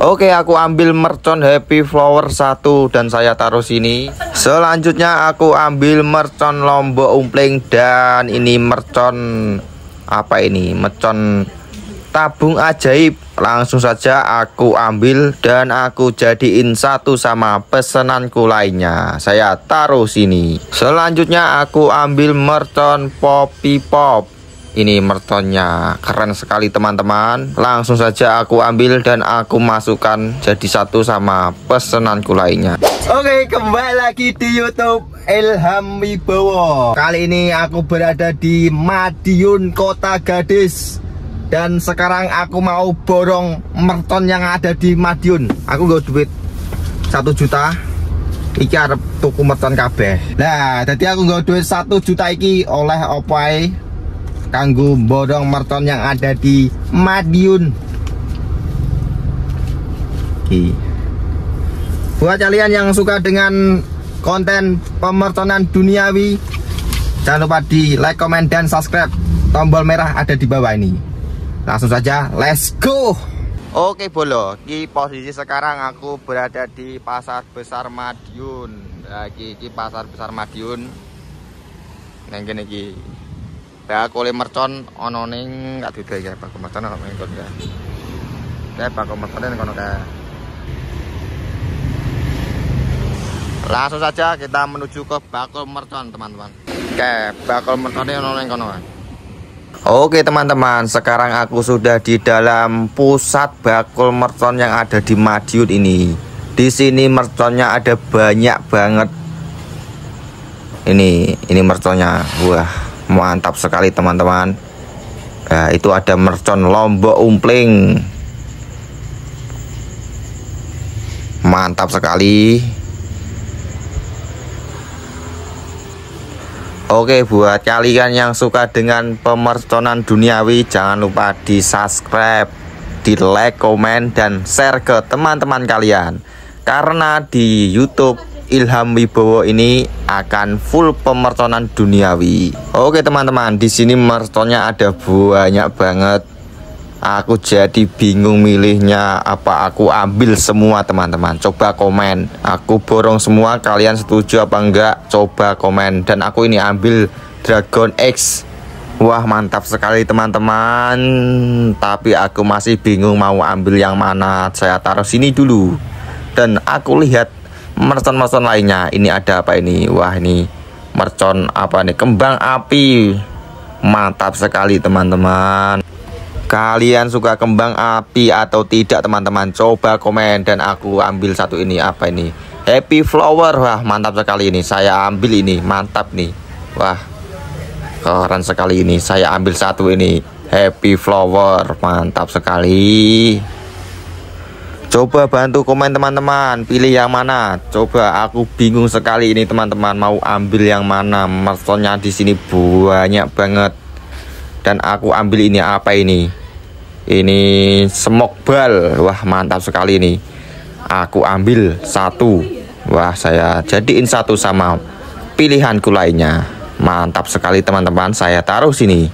Oke, aku ambil mercon Happy Flower satu dan saya taruh sini. Selanjutnya aku ambil mercon Lombok Umpling dan ini mercon apa ini? Mercon tabung ajaib. Langsung saja aku ambil dan aku jadiin satu sama pesenanku lainnya. Saya taruh sini. Selanjutnya aku ambil mercon Poppy Pop ini mertonnya. Keren sekali teman-teman. Langsung saja aku ambil dan aku masukkan jadi satu sama pesenanku lainnya. Oke kembali lagi di YouTube Ilham Wibowo. Kali ini aku berada di Madiun Kota Gadis. Dan sekarang aku mau borong merton yang ada di Madiun. Aku gak duit satu juta. Iki arep tuku merton kabeh. Nah jadi aku gak duit satu juta iki oleh opai kanggo bodong merton yang ada di Madiun Oke. buat kalian yang suka dengan konten pemertonan duniawi jangan lupa di like, comment, dan subscribe tombol merah ada di bawah ini langsung saja let's go Oke Bolo, di posisi sekarang aku berada di Pasar Besar Madiun. Lagi di Pasar Besar Madiun. Neng gini Ya kule mercon ana ning gak dudu ya bakul mercon ana ning ya. Kayak bakul mercon ning kono kayak. Langsung saja kita menuju ke bakul mercon teman-teman. Oke, bakul mercon ana ning kono. Oke teman-teman, sekarang aku sudah di dalam pusat bakul mercon yang ada di Madiun ini. Di sini merconnya ada banyak banget. Ini, ini merconnya. Wah, mantap sekali teman-teman. Nah, itu ada mercon lombok umpling. Mantap sekali. Oke buat kalian yang suka dengan pemerconan duniawi jangan lupa di subscribe di like, komen, dan share ke teman-teman kalian. Karena di YouTube Ilham Wibowo ini akan full pemertonan duniawi. Oke teman-teman, di sini mertonnya ada banyak banget. Aku jadi bingung milihnya apa aku ambil semua teman-teman. Coba komen. Aku borong semua. Kalian setuju apa enggak? Coba komen. Dan aku ini ambil Dragon X. Wah mantap sekali teman-teman. Tapi aku masih bingung mau ambil yang mana. Saya taruh sini dulu. Dan aku lihat mercon-mercon lainnya. Ini ada apa ini? Wah ini mercon apa nih kembang api. Mantap sekali teman-teman. Kalian suka kembang api atau tidak teman-teman? Coba komen dan aku ambil satu ini. Apa ini? Happy flower. Wah mantap sekali ini. Saya ambil ini. Mantap nih. Wah keren sekali ini. Saya ambil satu ini. Happy flower. Mantap sekali Coba bantu komen teman-teman, pilih yang mana. Coba aku bingung sekali ini teman-teman mau ambil yang mana. Mertonnya di sini banyak banget. Dan aku ambil ini apa ini? Ini semok bal. Wah, mantap sekali ini. Aku ambil satu. Wah, saya jadiin satu sama pilihanku lainnya. Mantap sekali teman-teman. Saya taruh sini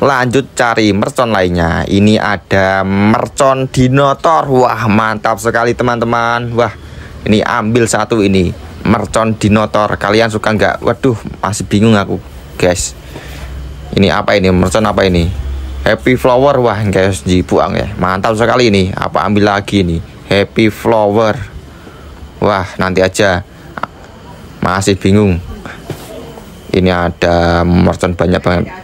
lanjut cari mercon lainnya. Ini ada mercon dinotor wah mantap sekali teman-teman. Wah ini ambil satu ini. Mercon dinotor kalian suka nggak? Waduh masih bingung aku guys. Ini apa ini? Mercon apa ini? Happy flower. Wah guys dibuang ya. Mantap sekali ini. Apa ambil lagi ini? Happy flower. Wah nanti aja. Masih bingung. Ini ada mercon banyak banget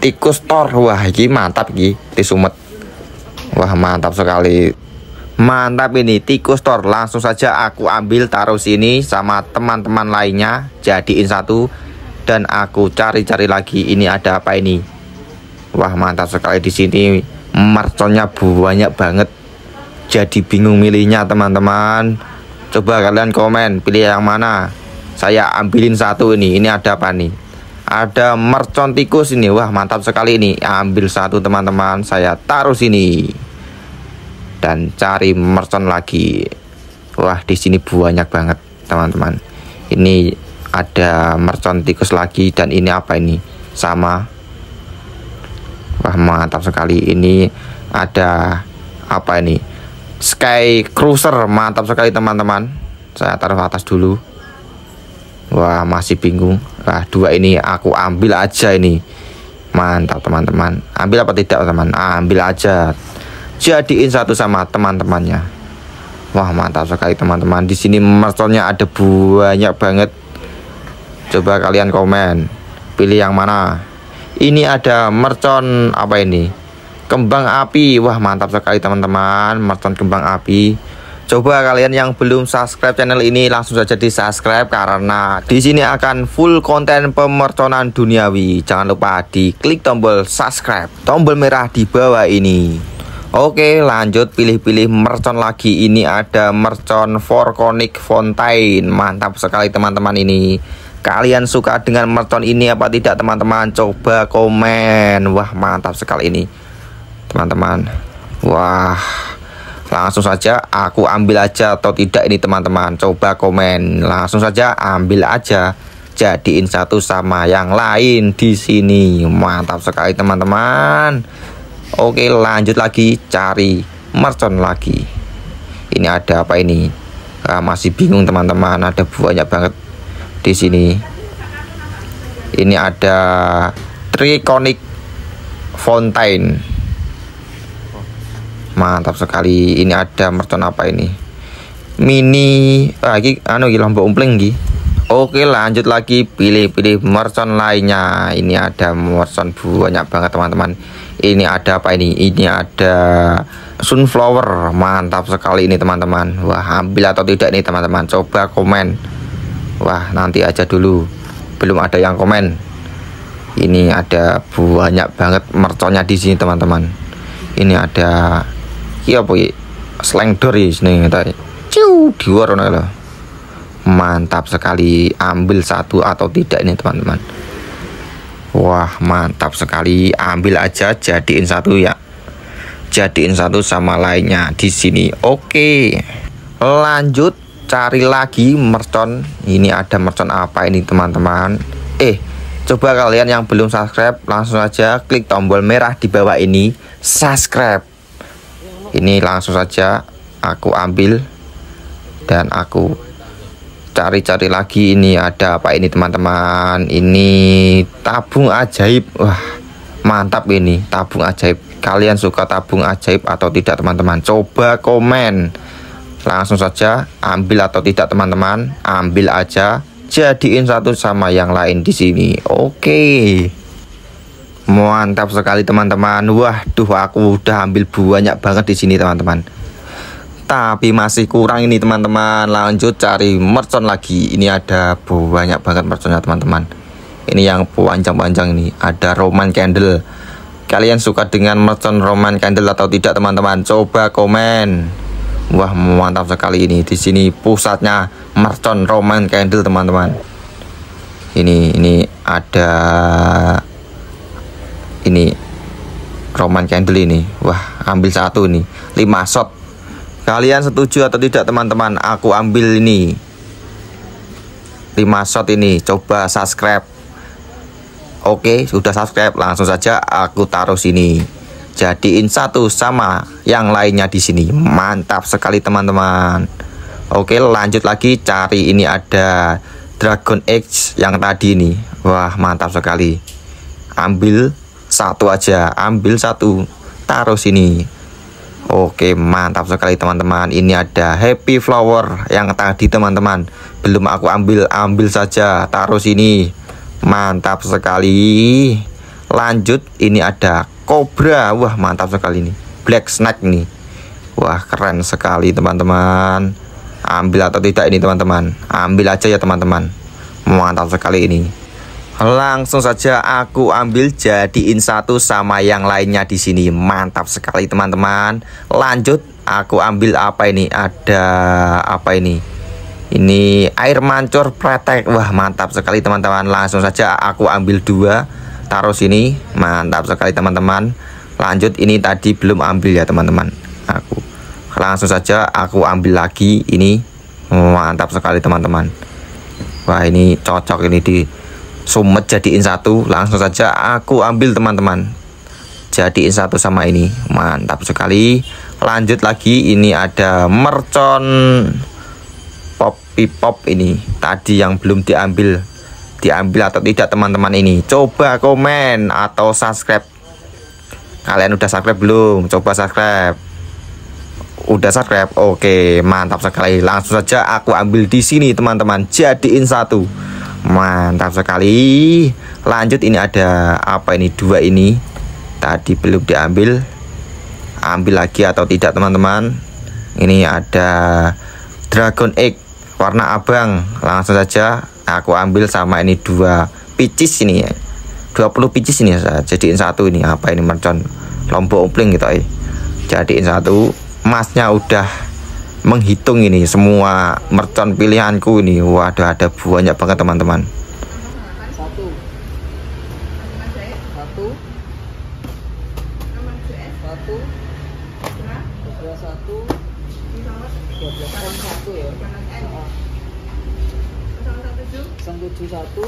tikus tor wah ini mantap ini tisumet wah mantap sekali. Mantap ini tikus tor langsung saja aku ambil taruh sini sama teman-teman lainnya jadiin satu. Dan aku cari-cari lagi ini ada apa ini? Wah mantap sekali di sini. Merconnya banyak banget. Jadi bingung milihnya teman-teman. Coba kalian komen pilih yang mana? Saya ambilin satu ini ini ada apa nih ada mercon tikus ini. Wah mantap sekali ini. Ambil satu teman-teman. Saya taruh sini. Dan cari mercon lagi. Wah di sini banyak banget teman-teman. Ini ada mercon tikus lagi. Dan ini apa ini? Sama. Wah mantap sekali. Ini ada apa ini? Sky Cruiser. Mantap sekali teman-teman. Saya taruh atas dulu. Wah masih bingung Wah dua ini aku ambil aja ini. Mantap teman-teman. Ambil apa tidak teman? Ambil aja. Jadiin satu sama teman-temannya. Wah mantap sekali teman-teman. Di sini merconnya ada banyak banget. Coba kalian komen Pilih yang mana. Ini ada mercon apa ini? Kembang api. Wah mantap sekali teman-teman. Mercon kembang api Coba kalian yang belum subscribe channel ini langsung saja di subscribe karena di sini akan full konten pemerconan duniawi. Jangan lupa di klik tombol subscribe, tombol merah di bawah ini. Oke lanjut pilih-pilih mercon lagi. Ini ada mercon Forconic Fontaine. Mantap sekali teman-teman ini. Kalian suka dengan mercon ini apa tidak teman-teman? Coba komen. Wah mantap sekali ini teman-teman. Wah langsung saja aku ambil aja atau tidak ini teman-teman. Coba komen. Langsung saja ambil aja. Jadiin satu sama yang lain di sini. Mantap sekali teman-teman. Oke lanjut lagi. Cari mercon lagi. Ini ada apa ini? Ah, masih bingung teman-teman. Ada banyak banget di sini. Ini ada triconic fontaine mantap sekali. Ini ada mercon apa ini? Mini lagi ah, anu lombok umpling gih Oke lanjut lagi. Pilih-pilih mercon lainnya. Ini ada mercon banyak banget teman-teman. Ini ada apa ini? Ini ada sunflower. Mantap sekali ini teman-teman. Wah ambil atau tidak nih teman-teman? Coba komen. Wah nanti aja dulu. Belum ada yang komen. Ini ada banyak banget merconnya di sini teman-teman. Ini ada iya apa ya slang door ya sini kita ciu di luar lah mantap sekali. Ambil satu atau tidak ini teman-teman? Wah mantap sekali. Ambil aja jadiin satu ya. Jadiin satu sama lainnya di sini. Oke. Lanjut cari lagi mercon. Ini ada mercon apa ini teman-teman? Eh coba kalian yang belum subscribe langsung aja klik tombol merah di bawah ini. Subscribe ini langsung saja aku ambil dan aku cari-cari lagi ini ada apa ini teman-teman. Ini tabung ajaib. Wah mantap ini tabung ajaib. Kalian suka tabung ajaib atau tidak teman-teman? Coba komen. Langsung saja ambil atau tidak teman-teman? Ambil aja. Jadiin satu sama yang lain di sini. Oke. okay. Mantap sekali teman-teman. Wah, duh aku udah ambil banyak banget di sini teman-teman. Tapi masih kurang ini teman-teman. Lanjut cari mercon lagi. Ini ada banyak banget merconnya teman-teman. Ini yang panjang-panjang ini. Ada Roman Candle. Kalian suka dengan mercon Roman Candle atau tidak teman-teman? Coba komen. Wah, mantap sekali ini. Di sini pusatnya mercon Roman Candle teman-teman. Ini ini ada ini Roman candle ini. Wah ambil satu nih 5 shot. Kalian setuju atau tidak teman-teman? Aku ambil ini. 5 shot ini. Coba subscribe. Oke sudah subscribe langsung saja aku taruh sini. Jadiin satu sama yang lainnya di sini. Mantap sekali teman-teman. Oke lanjut lagi. Cari ini ada Dragon X yang tadi ini. Wah mantap sekali. Ambil satu aja ambil satu. Taruh sini. Oke mantap sekali teman-teman. Ini ada happy flower yang tadi teman-teman. Belum aku ambil ambil saja. Taruh sini. Mantap sekali. Lanjut ini ada cobra. Wah mantap sekali ini black snake nih. Wah keren sekali teman-teman. Ambil atau tidak ini teman-teman? Ambil aja ya teman-teman. Mantap sekali ini Langsung saja aku ambil jadiin satu sama yang lainnya di sini. Mantap sekali teman-teman. Lanjut aku ambil apa ini? Ada apa ini? Ini air mancur pretek. Wah, mantap sekali teman-teman. Langsung saja aku ambil dua, taruh sini. Mantap sekali teman-teman. Lanjut ini tadi belum ambil ya teman-teman. Aku langsung saja aku ambil lagi ini. Mantap sekali teman-teman. Wah, ini cocok ini di sumet jadiin satu langsung saja aku ambil teman-teman. Jadiin satu sama ini. Mantap sekali. Lanjut lagi ini ada mercon poppy pop ini. Tadi yang belum diambil. Diambil atau tidak teman-teman ini. Coba komen atau subscribe. Kalian udah subscribe belum? Coba subscribe. Udah subscribe? Oke mantap sekali. Langsung saja aku ambil di sini teman-teman. Jadiin satu mantap sekali. Lanjut ini ada apa ini? Dua ini. Tadi belum diambil. Ambil lagi atau tidak teman-teman? Ini ada dragon egg warna abang. Langsung saja aku ambil sama ini dua picis ini. Ya 20 picis ini ya jadiin satu ini. Apa ini mercon? Lombok umpling gitu ya jadiin satu. Masnya udah menghitung ini semua mercon pilihanku ini waduh ada banyak banget teman-teman satu satu satu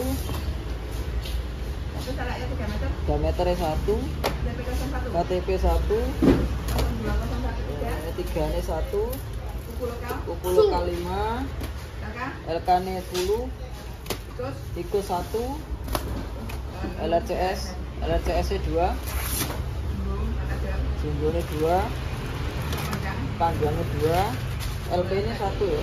kan ya KTP satu Eh, tiga nya satu kuku lokal? Lima. LK nya 10 tikus satu. LRCS LRCS nya dua. Jumbo nya dua. Panjangnya dua. LP nya satu ya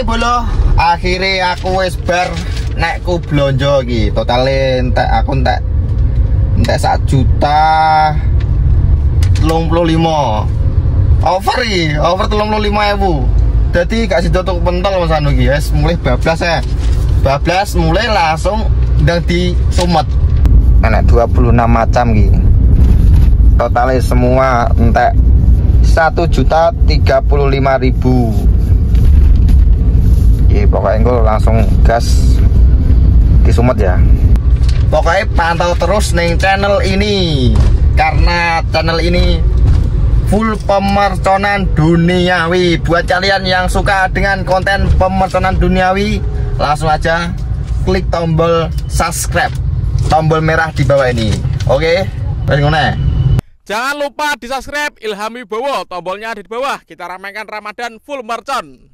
Oke bolo, akhirnya aku wis bar nekku blonjo iki. Totale entek aku entek entek sak juta 35. Over iki, over 35.000. Dadi gak sida tuk pentol Mas Anu iki, wis mulai bablas ya. Bablas mulai langsung ndang di sumet. Nah, 26 macam iki. Totalnya semua entek satu juta tiga puluh lima ribu Oke, pokoknya gue langsung gas di sumet ya pokoknya pantau terus nih channel ini karena channel ini full pemerconan duniawi buat kalian yang suka dengan konten pemerconan duniawi langsung aja klik tombol subscribe tombol merah di bawah ini oke okay? Jangan lupa di subscribe Ilhami Bowo, tombolnya ada di bawah. Kita ramaikan Ramadan full mercon.